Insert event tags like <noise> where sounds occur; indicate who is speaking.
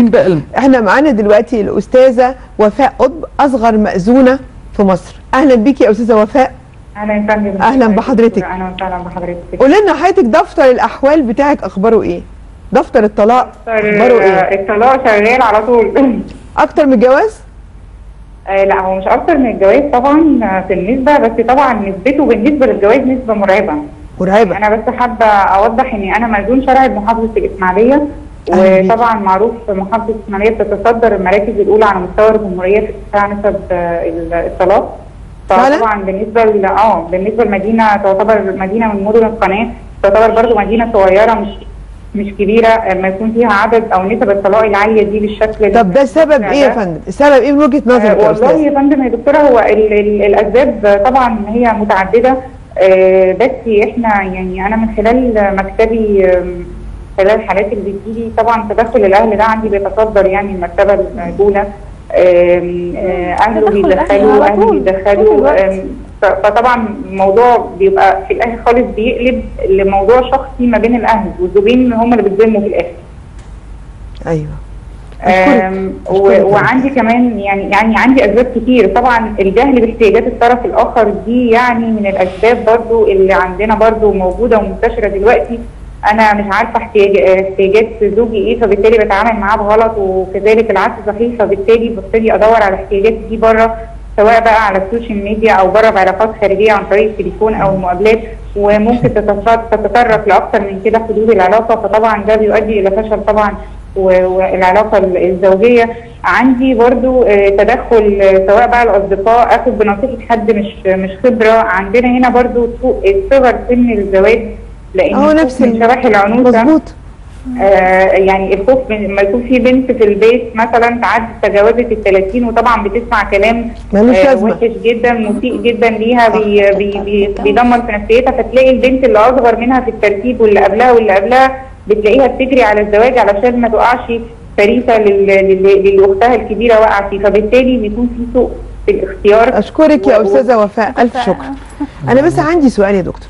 Speaker 1: مين بقى الم-
Speaker 2: إحنا معانا دلوقتي الأستاذة وفاء قطب أصغر مأذونة في مصر. أهلا بيكي يا أستاذة وفاء.
Speaker 3: أهلا
Speaker 2: أهلاً بحضرتك.
Speaker 3: أهلا وسهلا بحضرتك.
Speaker 2: قولي لنا حضرتك دفتر الأحوال بتاعك أخباره إيه؟ دفتر الطلاق أخباره إيه؟
Speaker 3: آه، الطلاق شغال على طول. <laughs>
Speaker 2: أكتر من الجواز؟
Speaker 3: آه، لا هو مش أكتر من الجواز طبعا آه، في النسبة بس طبعا نسبته بالنسبة للجواز نسبة مرعبة.
Speaker 2: مرعبة.
Speaker 3: أنا بس حابة أوضح إني أنا مأذون شرعي بمحافظه
Speaker 2: الإسماعيلية.
Speaker 3: وطبعا معروف محافظة الاسماعيليه بتتصدر المراكز الأولى على مستوى الجمهورية في ارتفاع نسب آه، الطلاق؟ فطبعا بالنسبة ل- آه بالنسبة لمدينة تعتبر مدينة من مدن القناة تعتبر برضو مدينة صغيرة مش مش كبيرة لما يكون فيها عدد أو نسب الطلاق العالية دي بالشكل
Speaker 2: طب ده سبب إيه يا
Speaker 3: ده.
Speaker 2: فندم السبب إيه من وجهة نظرك
Speaker 3: آه والله يا فندم يا دكتورة هو ال ال الأسباب طبعا هي متعددة آه بس إحنا يعني أنا من خلال مكتبي خلال الحالات اللي بتجيلي طبعا تدخل الأهل ده عندي بيتصدر يعني المرتبة الاولى آم، آه،
Speaker 4: أهله
Speaker 3: بيدخلوا
Speaker 4: أهلي
Speaker 3: بيدخلوا فطبعا الموضوع بيبقى في الآخر خالص بيقلب لموضوع شخصي ما بين الأهل والزوجين هم اللي بيتظلموا في الآخر.
Speaker 2: أيوه.
Speaker 3: وعندي كمان يعني يعني عندي أسباب كتير. طبعا الجهل باحتياجات الطرف الآخر دي يعني من الأسباب برضو اللي عندنا برضو موجودة ومنتشرة دلوقتي. أنا مش عارفة احتياج احتياجات زوجي إيه فبالتالي بتعامل معاه بغلط وكذلك العكس صحيح فبالتالي ببتدي أدور على احتياجاتي دي بره سواء بقى على السوشيال ميديا أو بره بعلاقات خارجية عن طريق التليفون أو المقابلات وممكن تتطرق لاكثر من كده حدود العلاقة فطبعا ده بيؤدي إلى فشل طبعا والعلاقة الزوجية. عندي برضو آه، تدخل سواء بقى الأصدقاء آخد بنصيحة حد مش مش خبرة. عندنا هنا برضو صغر سن الزواج
Speaker 2: لأن
Speaker 3: الخوف
Speaker 2: نفس
Speaker 3: شبح العنوسه
Speaker 2: مظبوط.
Speaker 3: آه يعني الخوف من لما يكون في بنت في البيت مثلا تعدي تجاوزت ال 30 وطبعا بتسمع كلام
Speaker 2: ملوش
Speaker 3: آه. وحش جدا مسيء جدا ليها بي بي بي بيدمر في نفسيتها فتلاقي البنت اللي أصغر منها في الترتيب واللي قبلها واللي قبلها بتلاقيها بتجري على الزواج علشان ما تقعش فريسة لل- لل- للي اختها الكبيرة وقع فيه. فبالتالي بيكون في سوء في الاختيار.
Speaker 2: أشكرك يا أستاذة وفاء. ألف شكر. أنا بس عندي سؤال يا دكتور.